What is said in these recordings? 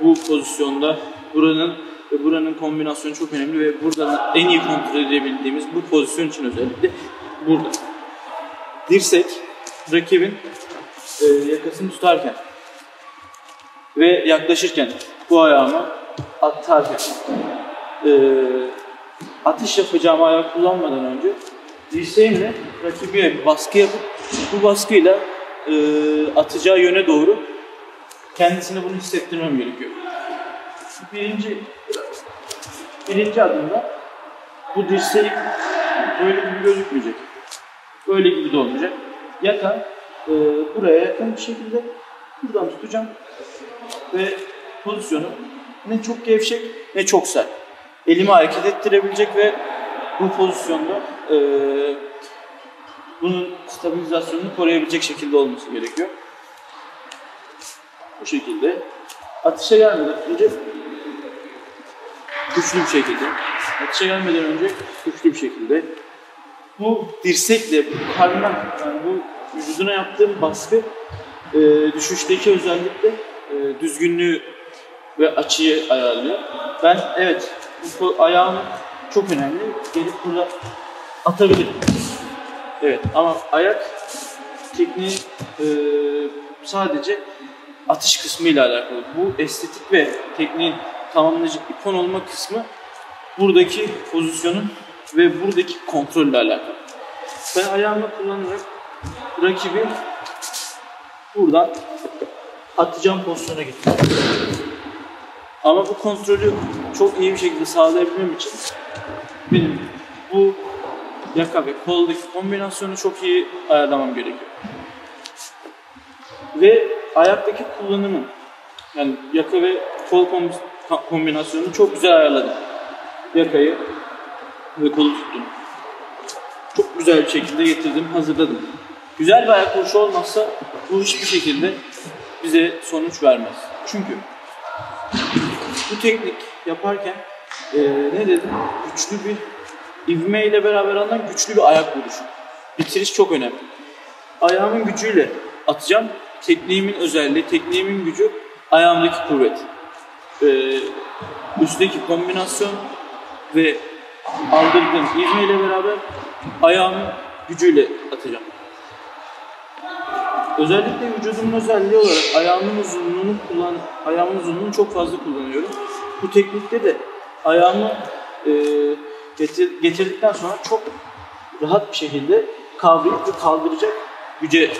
bu pozisyonda buranın ve buranın kombinasyonu çok önemli ve burada en iyi kontrol edebildiğimiz bu pozisyon için özellikle burada. Dirsek rakibin e, yakasını tutarken ve yaklaşırken bu ayağımı atarken e, atış yapacağım ayağı kullanmadan önce dirseğimle rakibe baskı yapıp bu baskıyla e, atacağı yöne doğru kendisine bunu hissettirmem gerekiyor. Birinci birinci adımda bu dirseğim böyle gibi gözükmeyecek. Böyle gibi de olmayacak. Yaka e, buraya yakın bir şekilde buradan tutacağım ve pozisyonu ne çok gevşek ne çok sert. Elimi hareket ettirebilecek ve bu pozisyonda e, bunun stabilizasyonunu koruyabilecek şekilde olması gerekiyor. Bu şekilde atışa gelmeden önce güçlü bir şekilde atışa gelmeden önce güçlü bir şekilde bu dirsekle bu karnına yani bu vücuduna yaptığım baskı e, düşüşteki özellikle e, düzgünlüğü ve açıyı ayarlıyor. Ben evet bu ayağım çok önemli. Gelip burada atabilirim. Evet ama ayak tekniği e, sadece atış kısmı ile alakalı. Bu estetik ve tekniğin tamamlayıcı ikon olma kısmı buradaki pozisyonun ve buradaki kontrolle alakalı. Ben ayağımı kullanarak rakibi buradan atacağım pozisyona getiriyorum. Ama bu kontrolü çok iyi bir şekilde sağlayabilmem için benim bu yaka ve koldaki kombinasyonu çok iyi ayarlamam gerekiyor. Ve ayaktaki kullanımı yani yaka ve kol kombinasyonunu çok güzel ayarladım. Yakayı ve kolu tuttum. Çok güzel bir şekilde getirdim, hazırladım. Güzel bir ayak vuruşu olmazsa bu hiçbir şekilde bize sonuç vermez. Çünkü bu teknik yaparken e, ne dedim? Güçlü bir ivme ile beraber alınan güçlü bir ayak vuruşu. Bitiriş çok önemli. Ayağımın gücüyle atacağım. Tekniğimin özelliği, tekniğimin gücü ayağımdaki kuvvet. Ee, üstteki kombinasyon ve aldırdığım ivme ile beraber ayağımın gücüyle atacağım. Özellikle vücudumun özelliği olarak ayağımın uzunluğunu kullan, ayağımın uzunluğunu çok fazla kullanıyorum. Bu teknikte de ayağımı e, getir, getirdikten sonra çok rahat bir şekilde kavrayıp ve kaldıracak güce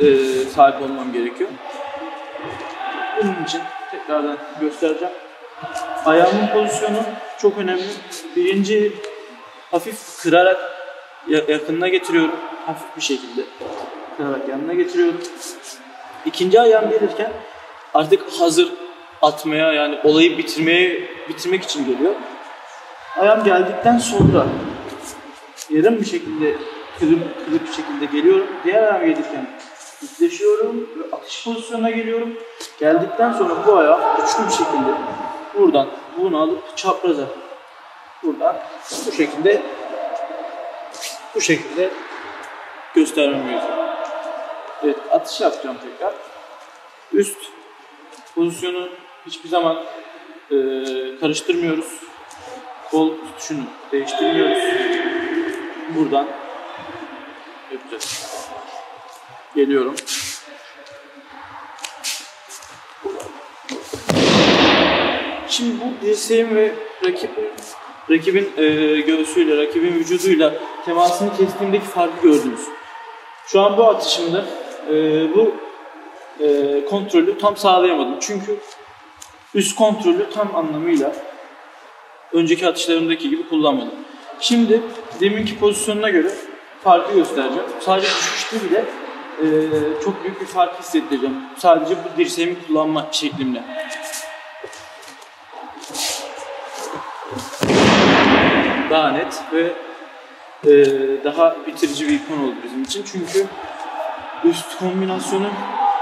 e, sahip olmam gerekiyor. Bunun için tekrardan göstereceğim. Ayağımın pozisyonu çok önemli. Birinci hafif kırarak yakınına getiriyorum. Hafif bir şekilde kırarak yanına getiriyorum. İkinci ayağım gelirken artık hazır atmaya yani olayı bitirmeye bitirmek için geliyor. Ayağım geldikten sonra yarım bir şekilde kırıp, kırıp bir şekilde geliyorum. Diğer ayağım gelirken dikleşiyorum ve atış pozisyonuna geliyorum. Geldikten sonra bu ayağı güçlü bir şekilde buradan bunu alıp çapraza buradan bu şekilde bu şekilde göstermem gerekiyor. Evet atış yapacağım tekrar. Üst pozisyonu hiçbir zaman e, karıştırmıyoruz. Kol tutuşunu değiştirmiyoruz. Buradan yapacağız. Geliyorum. Şimdi bu dirseğim ve rakibin rakibin e, göğsüyle, rakibin vücuduyla temasını kestiğimdeki farkı gördünüz. Şu an bu atışımda e, bu e, kontrolü tam sağlayamadım. Çünkü üst kontrolü tam anlamıyla önceki atışlarımdaki gibi kullanmadım. Şimdi deminki pozisyonuna göre farkı göstereceğim. Sadece düşüşte bile e, çok büyük bir fark hissettireceğim. Sadece bu dirseğimi kullanma şeklimle. Daha net ve e, daha bitirici bir ikon oldu bizim için. Çünkü üst kombinasyonu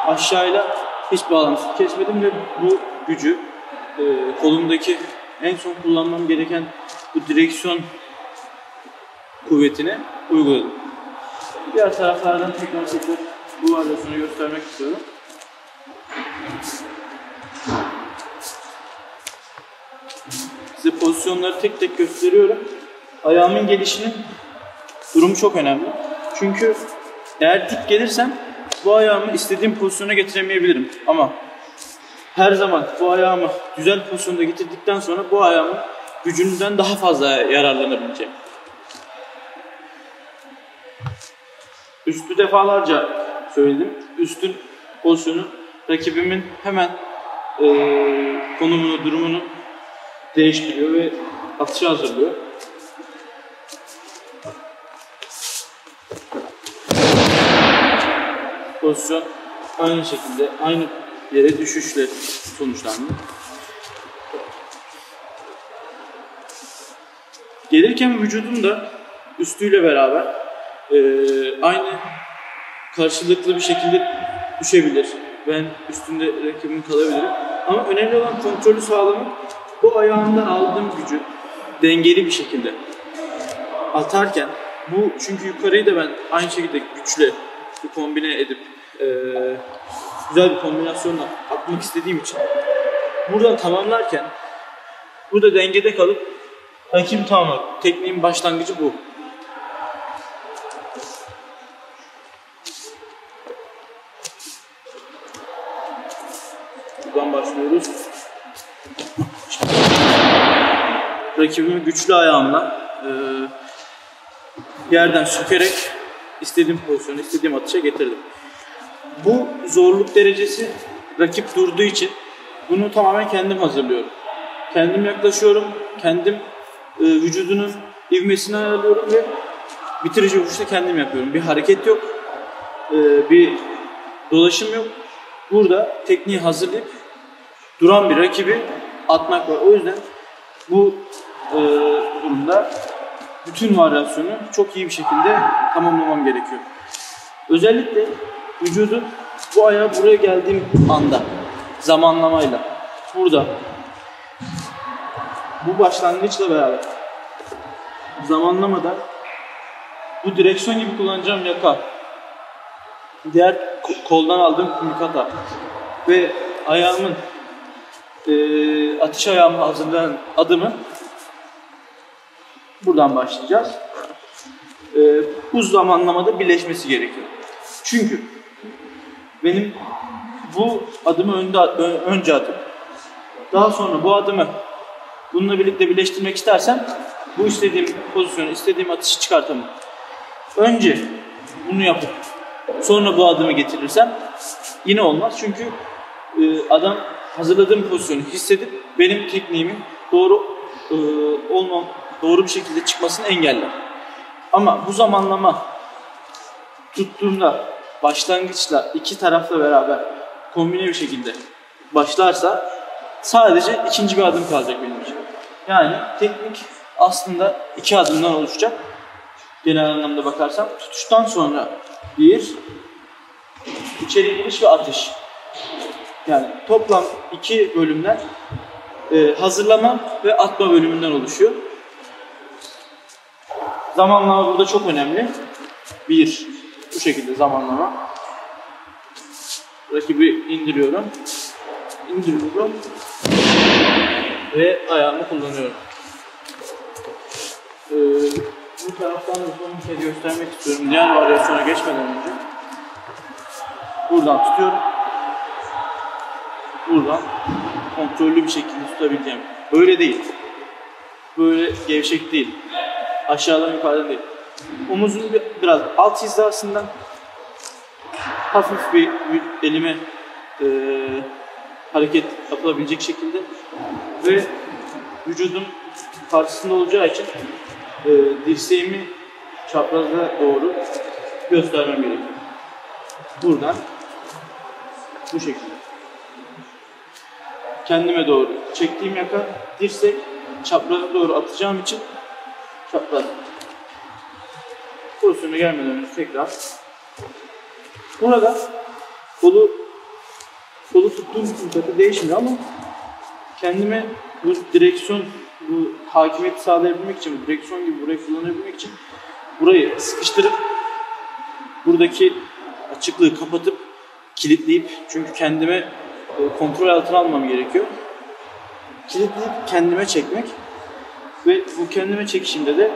aşağıyla hiç bağlantısını kesmedim ve bu gücü e, kolumdaki en son kullanmam gereken bu direksiyon kuvvetini uyguladım. Diğer taraflardan tekrar tekrar bu varyasyonu göstermek istiyorum. pozisyonları tek tek gösteriyorum. Ayağımın gelişinin durumu çok önemli. Çünkü eğer dik gelirsem bu ayağımı istediğim pozisyona getiremeyebilirim. Ama her zaman bu ayağımı güzel pozisyonda getirdikten sonra bu ayağımın gücünden daha fazla yararlanabileceğim. Üstü defalarca söyledim. Üstün pozisyonu rakibimin hemen e, konumunu, durumunu değiştiriyor ve atışa hazırlıyor. Pozisyon aynı şekilde aynı yere düşüşle sonuçlandı. Gelirken vücudum da üstüyle beraber e, aynı karşılıklı bir şekilde düşebilir. Ben üstünde rakibim kalabilirim. Ama önemli olan kontrolü sağlamak. Bu ayağımdan aldığım gücü dengeli bir şekilde atarken bu çünkü yukarıyı da ben aynı şekilde güçle bir kombine edip e, güzel bir kombinasyonla atmak istediğim için buradan tamamlarken burada dengede kalıp hakim tamam tekniğin başlangıcı bu. Rakibimi güçlü ayağımla e, yerden sökerek istediğim pozisyonu, istediğim atışa getirdim. Bu zorluk derecesi rakip durduğu için bunu tamamen kendim hazırlıyorum. Kendim yaklaşıyorum, kendim e, vücudunun ivmesini ayarlıyorum ve bitirici vuruşta kendim yapıyorum. Bir hareket yok, e, bir dolaşım yok. Burada tekniği hazırlayıp duran bir rakibi atmak var. O yüzden bu e, durumda bütün varyasyonu çok iyi bir şekilde tamamlamam gerekiyor. Özellikle vücudun bu ayağa buraya geldiğim anda zamanlamayla burada bu başlangıçla beraber zamanlamadan bu direksiyon gibi kullanacağım yaka diğer koldan aldığım kumikata ve ayağımın e, atış ayağımı hazırlayan adımı buradan başlayacağız. E, bu zamanlamada birleşmesi gerekiyor. Çünkü benim bu adımı önde, önce atıp daha sonra bu adımı bununla birlikte birleştirmek istersem bu istediğim pozisyonu, istediğim atışı çıkartamam. Önce bunu yapıp sonra bu adımı getirirsem yine olmaz. Çünkü e, adam hazırladığım pozisyonu hissedip benim tekniğimin doğru e, olmam, doğru bir şekilde çıkmasını engeller. Ama bu zamanlama tuttuğumda başlangıçla iki tarafla beraber kombine bir şekilde başlarsa sadece ikinci bir adım kalacak benim için. Yani teknik aslında iki adımdan oluşacak. Genel anlamda bakarsam tutuştan sonra bir içeri giriş ve atış. Yani toplam iki bölümden e, hazırlama ve atma bölümünden oluşuyor. Zamanlama burada çok önemli. Bir, bu şekilde zamanlama. Rakibi indiriyorum. İndiriyorum. Ve ayağımı kullanıyorum. Ee, bu taraftan da son bir şey göstermek istiyorum. Diğer varyasyona geçmeden önce. Buradan tutuyorum. Buradan kontrollü bir şekilde tutabileceğim. Böyle değil. Böyle gevşek değil. Aşağıdan yukarıdan değil. Omuzun biraz alt hizasından hafif bir elime e, hareket yapılabilecek şekilde ve vücudum karşısında olacağı için e, dirseğimi çapraza doğru göstermem gerekiyor. Buradan bu şekilde. Kendime doğru çektiğim yaka dirsek çapraza doğru atacağım için çapraz. Pozisyona gelmeden önce tekrar. Burada kolu kolu tuttuğum müddetçe değişmiyor ama kendime bu direksiyon bu hakimiyeti sağlayabilmek için, direksiyon gibi burayı kullanabilmek için burayı sıkıştırıp buradaki açıklığı kapatıp kilitleyip çünkü kendime e, kontrol altına almam gerekiyor. Kilitleyip kendime çekmek Ve bu kendime çekişimde de